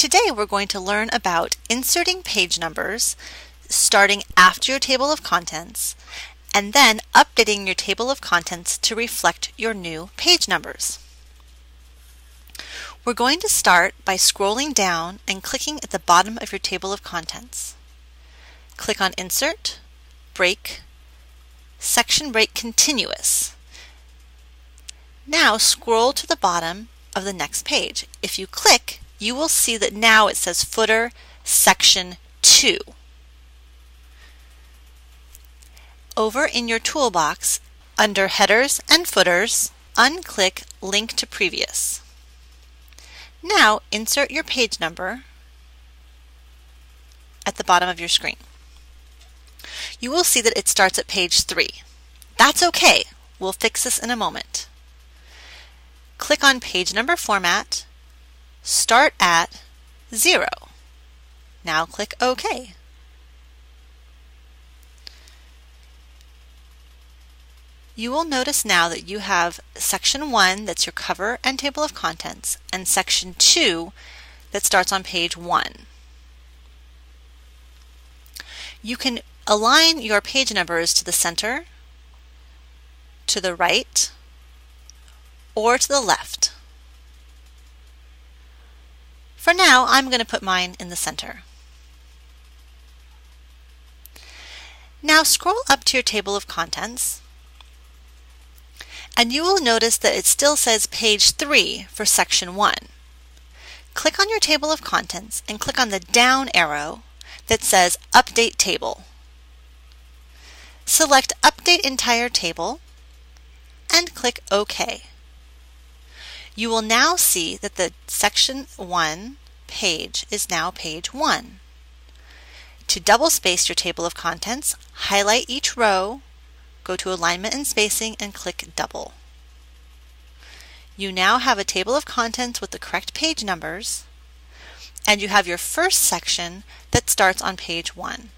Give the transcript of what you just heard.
Today we're going to learn about inserting page numbers starting after your table of contents and then updating your table of contents to reflect your new page numbers. We're going to start by scrolling down and clicking at the bottom of your table of contents. Click on Insert, Break, Section Break Continuous. Now scroll to the bottom of the next page. If you click, you will see that now it says Footer Section 2. Over in your toolbox, under Headers and Footers, unclick Link to Previous. Now insert your page number at the bottom of your screen. You will see that it starts at page 3. That's okay. We'll fix this in a moment. Click on Page Number Format, Start at 0. Now click OK. You will notice now that you have section 1 that's your cover and table of contents and section 2 that starts on page 1. You can align your page numbers to the center, to the right, or to the left. For now, I'm going to put mine in the center. Now scroll up to your table of contents and you will notice that it still says page 3 for section 1. Click on your table of contents and click on the down arrow that says Update Table. Select Update Entire Table and click OK. You will now see that the section 1 page is now page 1. To double space your table of contents, highlight each row go to Alignment and Spacing and click Double. You now have a table of contents with the correct page numbers, and you have your first section that starts on page 1.